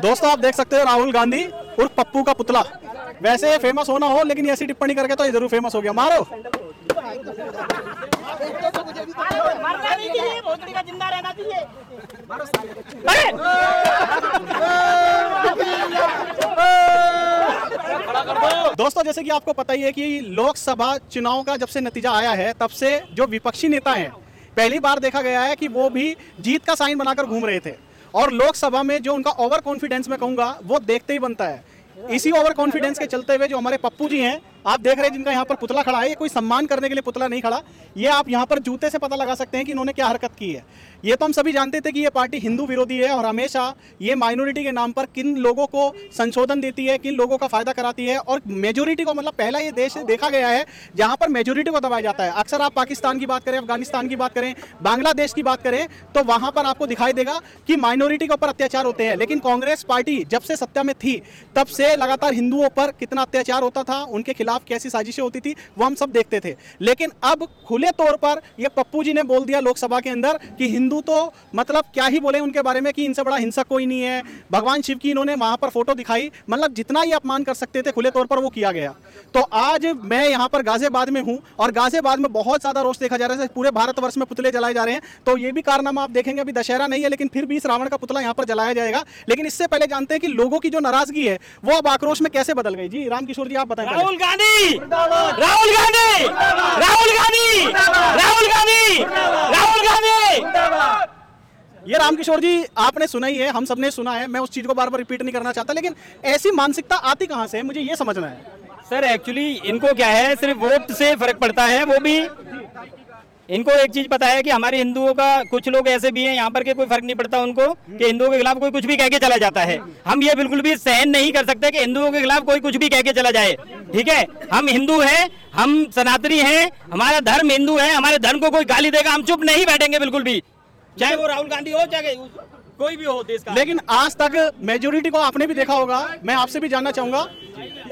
दोस्तों, आप देख सकते हो राहुल गांधी उर्फ़ पप्पू का पुतला। वैसे फ़ेमस होना हो, लेकिन ऐसी टिप्पणी करके तो ये ज़रूर फ़ेमस हो गया। मारो। ज़िंदा रहना चाहिए दोस्तों, जैसे कि आपको पता ही है कि लोकसभा चुनाव का जब से नतीजा आया है, तब से जो विपक्षी नेता हैं, पहली बार देखा गया है कि वो भी जीत का साइन बनाकर घूम रहे थे। और लोकसभा में जो उनका ओवर कॉन्फिडेंस मैं कहूँगा, वो देखते ही बनता है। इसी ओवर कॉन्फिडेंस के चलते हुए जो हमारे पप्पू जी हैं आप देख रहे हैं जिनका यहाँ पर पुतला खड़ा है, ये कोई सम्मान करने के लिए पुतला नहीं खड़ा। ये आप यहाँ पर जूते से पता लगा सकते हैं कि इन्होंने क्या हरकत की है। ये तो हम सभी जानते थे कि ये पार्टी हिंदू विरोधी है और हमेशा ये माइनॉरिटी के नाम पर किन लोगों को संशोधन देती है, किन लोगों का फ़ायदा कराती है और मेजोरिटी को मतलब पहला ये देश देखा गया है जहाँ पर मेजोरिटी को दबाया जाता है। अक्सर आप पाकिस्तान की बात करें, अफ़गानिस्तान की बात करें, बांग्लादेश की बात करें तो वहाँ पर आपको दिखाई देगा कि माइनॉरिटी के ऊपर अत्याचार होते हैं। लेकिन कांग्रेस पार्टी जब से सत्ता में थी, तब से लगातार हिंदुओं पर कितना अत्याचार होता था, उनके खिलाफ कैसी साजिशें होती थी, वो हम सब देखते थे। लेकिन अब खुले तौर पर ये पप्पू जी ने बोल दिया लोकसभा के अंदर कि हिंदू तो मतलब क्या ही बोले उनके बारे में कि इनसे बड़ा हिंसक कोई नहीं है। भगवान शिव की इन्होंने वहाँ पर फ़ोटो दिखाई मतलब जितना ही अपमान कर सकते थे खुले तौर पर वो किया गया। तो आज मैं यहाँ पर गाजियाबाद में हूँ और गाजियाबाद में बहुत ज़्यादा रोष देखा जा रहा है पूरे भारतवर्ष में पुतले जलाए जा रहे हैं। तो ये भी कारनामा आप देखेंगे, अभी दशहरा नहीं है, लेकिन फिर भी इस रावण का पुतला यहाँ पर जलाया जाएगा। लेकिन इससे पहले जानते हैं कि लोगों की जो नाराज़गी है, वो अब आक्रोश में कैसे बदल गई? जी, रामकिशोर जी, आप बताएँ राहुल गांधी राहुल गांधी। राहुल गांधी। राहुल गांधी। राहुल गांधी। ये रामकिशोर जी आपने सुना ही है हम सबने सुना है। मैं उस चीज़ को बार बार रिपीट नहीं करना चाहता लेकिन ऐसी मानसिकता आती कहाँ से है? मुझे ये समझना है। सर एक्चुअली इनको क्या है सिर्फ़ वोट से फ़र्क पड़ता है वो भी इनको एक चीज़ पता है कि हमारे हिंदुओं का कुछ लोग ऐसे भी हैं, यहाँ पर के कोई फ़र्क नहीं पड़ता उनको, कि हिंदुओं के खिलाफ कोई कुछ भी कह के चला जाता है। हम ये बिल्कुल भी सहन नहीं कर सकते कि हिंदुओं के खिलाफ कोई कुछ भी कह के चला जाए। ठीक है? हम हिंदू हैं, हम सनातनी हैं, हमारा धर्म हिंदू है, हमारे धर्म को कोई गाली देगा, हम चुप नहीं बैठेंगे बिल्कुल भी। चाहे वो राहुल गांधी हो, चाहे कोई भी हो देश का। लेकिन आज तक मेजोरिटी को आपने भी देखा होगा, मैं आपसे भी जानना चाहूँगा,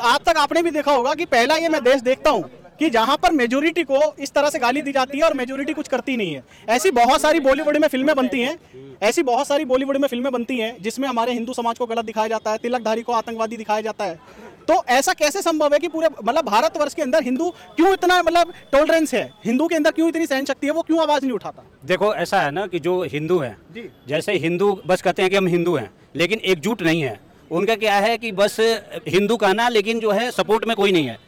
आज तक आपने भी देखा होगा कि पहला ये मैं देश देखता हूँ कि जहाँ पर मेजोरिटी को इस तरह से गाली दी जाती है और मेजोरिटी कुछ करती नहीं है। ऐसी बहुत सारी बॉलीवुड में फ़िल्में बनती हैं ऐसी बहुत सारी बॉलीवुड में फ़िल्में बनती हैं जिसमें हमारे हिंदू समाज को गलत दिखाया जाता है तिलकधारी को आतंकवादी दिखाया जाता है। तो ऐसा कैसे संभव है कि पूरे मतलब भारतवर्ष के अंदर हिंदू क्यों इतना मतलब टॉलरेंस है? हिंदू के अंदर क्यों इतनी सहन शक्ति है? वो क्यों आवाज़ नहीं उठाता? देखो ऐसा है ना कि जो हिंदू हैं जैसे हिंदू बस कहते हैं कि हम हिंदू हैं लेकिन एकजुट नहीं है। उनका क्या है कि बस हिंदू कहना लेकिन जो है सपोर्ट में कोई नहीं है।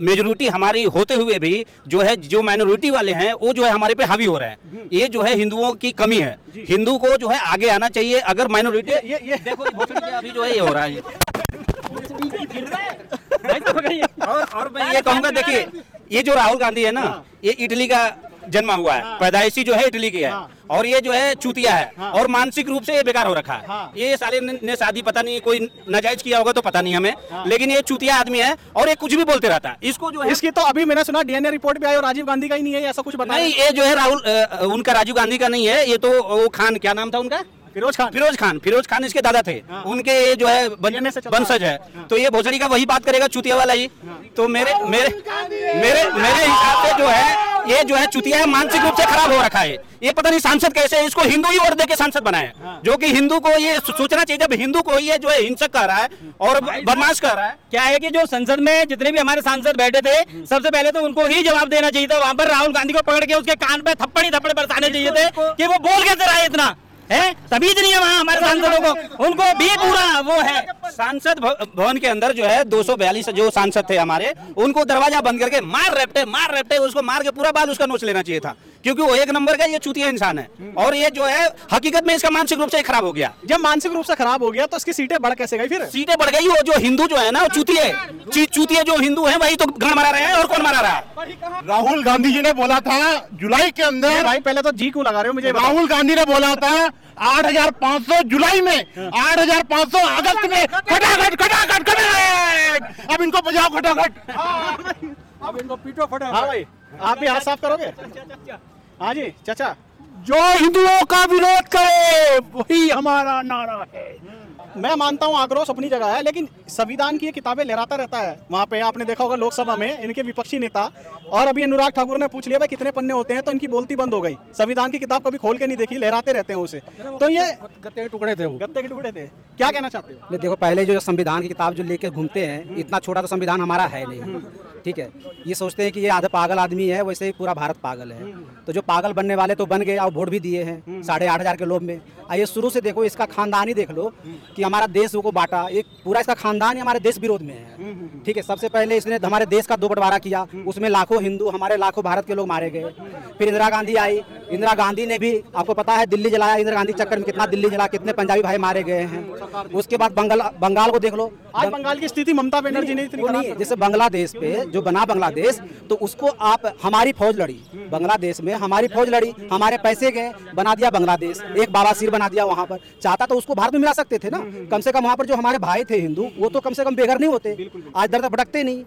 मेजोरिटी हमारी होते हुए भी जो है जो माइनॉरिटी वाले हैं वो जो है हमारे पे हावी हो रहे हैं। ये जो है हिंदुओं की कमी है। हिंदू को जो है आगे आना चाहिए अगर माइनॉरिटी ये ये देखो अभी जो है ये हो रहा है। और और मैं ये कहूँगा देखिए ये जो राहुल गांधी है ना ये इटली का जन्मा हुआ है पैदाइशी जो है इटली की है। और ये जो है चूतिया है हाँ। और मानसिक रूप से ये बेकार हो रखा है। हाँ। ये साले ने, शादी पता नहीं कोई नाजायज किया होगा तो पता नहीं हमें हाँ। लेकिन ये चूतिया आदमी है और ये कुछ भी बोलते रहता है। इसको जो है इसकी तो अभी मैंने सुना डीएनए रिपोर्ट भी आई और राजीव गांधी का ही नहीं है ऐसा कुछ बताया नहीं ये जो है राहुल उनका राजीव गांधी का नहीं है ये तो वो खान क्या नाम था उनका? फिरोज खान। फिरोज खान फिरोज खान इसके दादा थे। उनके ये जो है वंशज है। तो ये भोसड़ी का वही बात करेगा चुतिया वाला ही। तो मेरे मेरे मेरे मेरे हिसाब से जो है ये जो है चुतिया है मानसिक रूप से खराब हो रखा है। ये पता नहीं सांसद कैसे इसको हिंदू ही और दे के सांसद बनाए। जो कि हिंदू को ये सोचना चाहिए जब हिंदू को ये जो है हिंसक कर रहा है और बदमाश कर रहा है। क्या है कि जो संसद में जितने भी हमारे सांसद बैठे थे सबसे पहले तो उनको ही जवाब देना चाहिए था। वहाँ पर राहुल गांधी को पकड़ के उसके कान पे थप्पड़ ही थप्पड़ बरसाने चाहिए थे कि वो बोल कैसे रहा है इतना? है? तभी नहीं है वहाँ हमारे सांसदों को। उनको भी पूरा वो है। सांसद भवन के अंदर जो है 242 जो सांसद थे हमारे उनको दरवाज़ा बंद करके मार रेपटे मार रेपटे उसको मार के पूरा बाल उसका नोच लेना चाहिए था। क्योंकि वो एक नंबर का ये चूतिया इंसान है। और ये जो है हकीकत में इसका मानसिक रूप से खराब हो गया। जब मानसिक रूप से खराब हो गया तो इसकी सीटें बढ़ कैसे गई फिर? सीटें बढ़ गई वो जो हिंदू जो है ना वो चूतिए जो हिंदू है वही तो गण मारा रहे हैं और कौन मारा रहा है? राहुल गांधी जी ने बोला था जुलाई के अंदर भाई पहले तो जी क्यों लगा रहे हो मुझे? राहुल गांधी ने बोला था 8,500 जुलाई में 8,500 अगस्त में। खटाखट खटाखट खटाखट अब इनको बजाओ खटाखट हाँ। भाई आप भी हाथ साफ़ करोगे? हाँ जी चाचा। जो हिंदुओं का विरोध करे वही हमारा नारा है। मैं मानता हूँ आक्रोश अपनी जगह है लेकिन संविधान की ये किताबें लहराता रहता है। वहाँ पे आपने देखा होगा लोकसभा में इनके विपक्षी नेता और अभी अनुराग ठाकुर ने पूछ लिया भाई कितने पन्ने होते हैं? तो इनकी बोलती बंद हो गई। संविधान की किताब कभी खोल के नहीं देखी लहराते रहते हैं उसे। तो ये गत्ते के टुकड़े थे वो। गत्ते के टुकड़े थे। क्या कहना चाहते हो? ले देखो पहले जो संविधान की किताब जो लेके घूमते हैं इतना छोटा तो संविधान हमारा है नहीं। ठीक है? ये सोचते हैं कि ये आधा पागल आदमी है वैसे ही पूरा भारत पागल है। तो जो पागल बनने वाले तो बन गए और वोट भी दिए हैं साढ़े आठ हज़ार के लोभ में। आइए शुरू से देखो इसका खानदान ही देख लो कि हमारा देश को बांटा। एक पूरा इसका खानदान ही हमारे देश विरोध में है। ठीक है? सबसे पहले इसने हमारे देश का दो बंटवारा किया उसमें लाखों हिंदू हमारे लाखों भारत के लोग मारे गए। फिर इंदिरा गांधी आई। इंदिरा गांधी ने भी आपको पता है दिल्ली जलाया। इंदिरा गांधी चक्कर में कितना दिल्ली जला कितने पंजाबी भाई मारे गए हैं। उसके बाद बंगाल बंगाल को देख लो। आज बंगाल की स्थिति ममता बनर्जी ने नहीं जैसे बांग्लादेश पे जो बना बांग्लादेश तो उसको आप हमारी फौज लड़ी। बांग्लादेश में हमारी फौज लड़ी हमारे पैसे गए बना दिया बांग्लादेश। एक बाबा सिर बना दिया वहाँ पर। चाहता तो उसको भारत में मिला सकते थे ना। कम से कम वहाँ पर जो हमारे भाई थे हिंदू वो तो कम से कम बेघर नहीं होते। आज दर तक भटकते नहीं।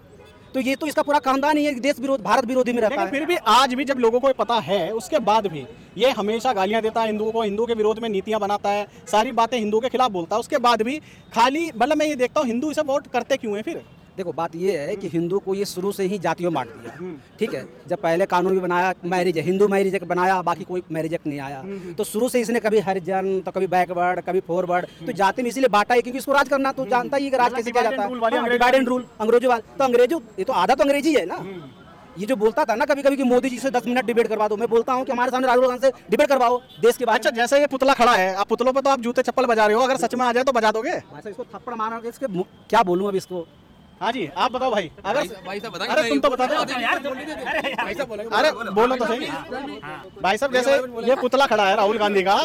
तो ये तो इसका पूरा खानदान ही है देश विरोध भारत विरोधी में रहता है। फिर भी आज भी जब लोगों को पता है उसके बाद भी ये हमेशा गालियाँ देता है हिंदुओं को हिंदू के विरोध में नीतियाँ बनाता है सारी बातें हिंदुओं के खिलाफ बोलता है उसके बाद भी खाली मतलब मैं ये देखता हूँ हिंदू इसे वोट करते क्यों है फिर? देखो बात ये है कि हिंदू को ये शुरू से ही जातियों बांट दिया। ठीक है जब पहले कानून भी बनाया मैरिज हिंदू मैरिज एक्ट बनाया बाकी कोई मैरिज एक्ट नहीं आया। तो शुरू से इसने कभी हरिजन तो कभी बैकवर्ड कभी फॉरवर्ड तो जाति में इसीलिए बांटा है क्योंकि इसको राज करना तो जानता ही कि राज कैसे किया जाता है। अंग्रेज़ी डिवाइड रूल अंग्रेज़ों वाला। तो अंग्रेज़ों ये तो आधा तो अंग्रेज़ी है ना। ये जो बोलता था ना कभी कभी कि मोदी जी से दस मिनट डिबेट करवा दो मैं बोलता हूँ कि हमारे सामने राहुल गांधी से डिबेट करवाओ देश के बारे अच्छा जैसे ये पुतला खड़ा है आप पुतलों पर तो आप जूते चप्पल बजा रहे हो अगर सच में आ जाए तो बजा दोगे? इसको थप्पड़ मारा इसके क्या बोलूँ अब इसको? हाँ जी आप बताओ भाई। अगर अरे तुम तो बता दो। अरे बोलो तो सही। भाई साहब जैसे ये पुतला खड़ा है राहुल गांधी का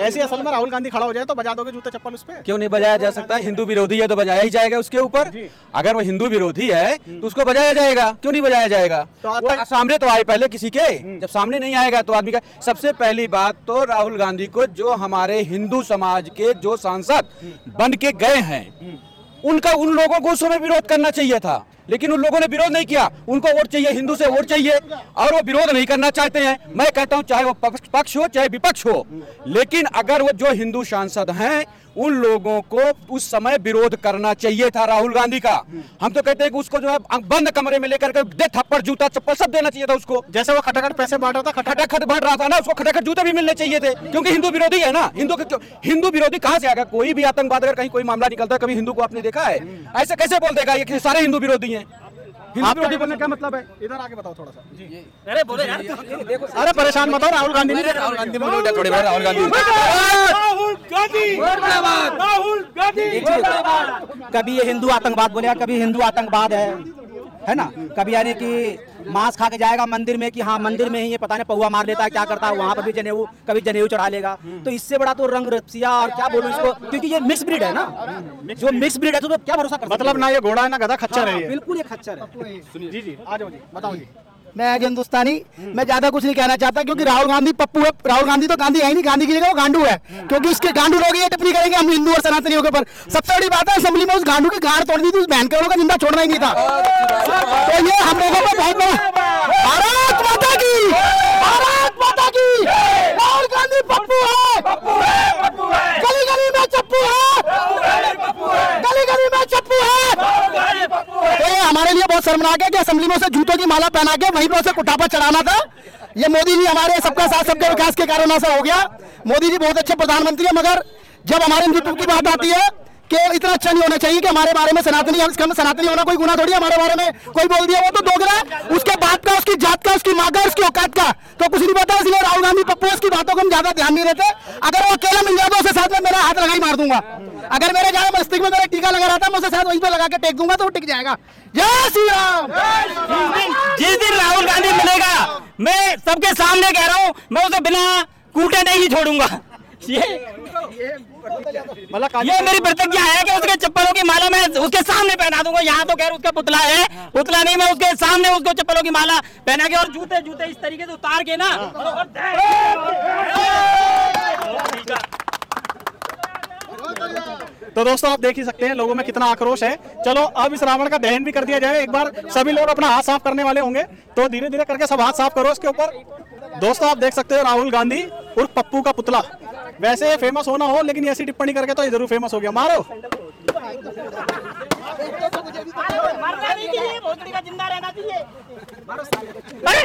ऐसे असल में राहुल गांधी खड़ा हो जाए तो बजा दोगे जूते चप्पल उस पर क्यों नहीं बजाया जा सकता? हिंदू विरोधी है तो बजाया ही जाएगा उसके ऊपर। अगर वो हिंदू विरोधी है तो उसको बजाया जाएगा। क्यों नहीं बजाया जाएगा? तो सामने तो आए पहले किसी के। जब सामने नहीं आएगा तो आदमी का सबसे पहली बात तो राहुल गांधी को जो हमारे हिंदू समाज के जो सांसद बन के गए हैं उनका उन लोगों को उस समय विरोध करना चाहिए था। लेकिन उन लोगों ने विरोध नहीं किया। उनको वोट चाहिए हिंदू से वोट चाहिए और वो विरोध नहीं करना चाहते हैं। मैं कहता हूँ चाहे वो पक्ष हो चाहे विपक्ष हो लेकिन अगर वो जो हिंदू सांसद हैं उन लोगों को उस समय विरोध करना चाहिए था राहुल गांधी का। हम तो कहते हैं कि उसको जो है बंद कमरे में लेकर के दे थप्पड़ जूता चप्पल सब देना चाहिए था उसको। जैसे वो खटाखट पैसे बांट रहा था खटाखट बढ़ रहा था ना उसको खटाखट जूते भी मिलने चाहिए थे क्योंकि हिंदू विरोधी है ना। हिंदू के हिंदू विरोधी कहाँ से आएगा? कोई भी आतंकवाद अगर कहीं कोई मामला निकलता है कभी हिंदू को आपने देखा है? ऐसे कैसे बोल देगा ये सारे हिंदू विरोधी हैं। है आप विरोधी बोलने का मतलब है। इधर आके बताओ थोड़ा सा। जी। अरे बोले यार अरे परेशान मत हो राहुल गांधी नहीं राहुल गांधी थोड़ी बार राहुल गांधी। एक चीज़ कभी ये हिंदू आतंकवाद बोलेगा कभी हिंदू आतंकवाद है। है ना? कभी यानी कि मांस खा के जाएगा मंदिर में कि हाँ मंदिर में ही ये पता नहीं पौआ मार लेता है क्या करता है वहाँ पर भी जनेऊ कभी जनेऊ चढ़ा लेगा। तो इससे बड़ा तो रंग रसिया और क्या बोलो इसको क्योंकि ये मिक्स ब्रीड है ना। जो मिक्स ब्रीड है तो क्या भरोसा कर मतलब ना ये घोड़ा है ना गधा खच्चर है बिल्कुल ये खच्चर है। जी जी। आ जाओ जी बताओ जी। मैं एज हिंदुस्तानी मैं ज़्यादा कुछ नहीं कहना चाहता क्योंकि राहुल गांधी पप्पू है। राहुल गांधी तो गांधी है ही नहीं गांधी की जगह वो गांडू है। क्योंकि उसके गांडू लोग ये टिप्पणी करेंगे हम हिंदू और सनातनियों के ऊपर सबसे बड़ी बात है असेंबली में उस गांडू की गाड़ तोड़ दी थी उस बहन के का ज़िंदा छोड़ना ही नहीं था। तो ये हम लोगों को बहुत बड़ा भारत माता की भारत माता की राहुल गांधी पप्पू है गली गली में चप्पू है गली गली में चप्पू है तो ये है कि असेंबली में उसे जूतों की माला पहना के वहीं पर उसे कुटापा चढ़ाना था। ये मोदी जी हमारे सबका साथ, सबके विकास के कारण ऐसा हो गया। मोदी जी बहुत अच्छे प्रधानमंत्री है, मगर जब हमारे हिंदुत्व की बात आती है कि इतना अच्छा नहीं होना चाहिए कि हमारे बारे में सनातनी, हम सनातनी होना कोई गुना थोड़ी हमारे बारे में? कोई बोल दिया वो तो दोगला है। उसके बाप का, उसकी जात का, उसकी माँ का, उसकी औकात का। तो कुछ नहीं पता, इसलिए राहुल गांधी, पप्पू, उसकी बातों को हम ज़्यादा ध्यान नहीं देते। अगर वो अकेला मिल जाए तो उसे साथ में मेरा हाथ लगा ही मार दूँगा। अगर मेरे जाए मस्तिष्क में मेरा टीका लगा रहा था मैं उसे साथ वहीं पे लगा के टेक दूँगा तो वो टिक जाएगा। जय श्री राम! जिस दिन राहुल गांधी मिलेगा, मैं सबके सामने कह रहा हूँ, मैं उसे बिना कूटे नहीं छोड़ूँगा। ये मतलब ये मेरी प्रतिज्ञा है कि उसके चप्पलों की माला मैं उसके सामने पहना दूँगा? यहाँ तो खैर उसका पुतला है। पुतला नहीं मैं उसके सामने उसको चप्पलों की माला पहना के और जूते जूते इस तरीके से उतार के ना तो दोस्तों आप देख ही सकते हैं लोगों में कितना आक्रोश है। चलो अब इस रावण का दहन भी कर दिया जाए। एक बार सभी लोग अपना हाथ साफ़ करने वाले होंगे। तो धीरे धीरे करके सब हाथ साफ़ करो इसके ऊपर। दोस्तों आप देख सकते हो राहुल गांधी और पप्पू का पुतला। वैसे फ़ेमस होना हो लेकिन ऐसी टिप्पणी करके तो ये ज़रूर फ़ेमस हो गया। मारो। मरना नहीं चाहिए भोसड़ी का ज़िंदा रहना चाहिए अरे